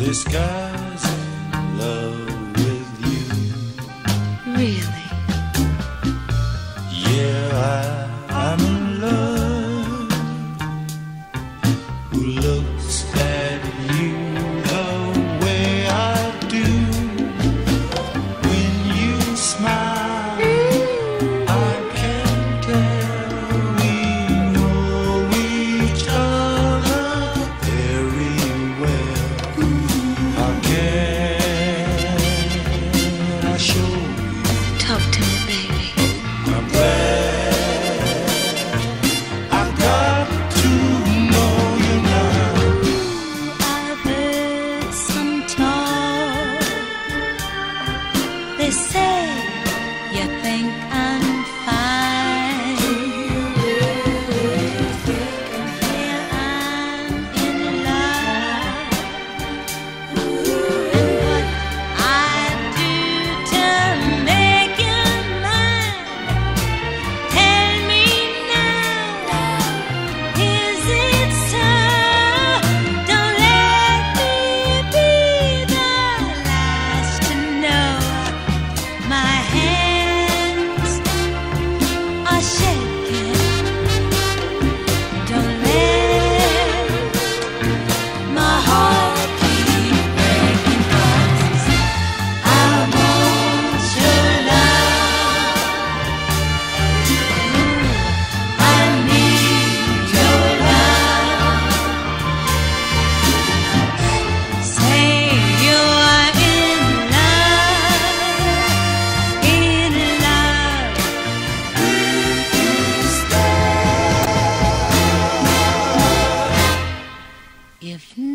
This guy's in love with you. Really? Yeah, I, am in love. Who looks at You think Mm-hmm.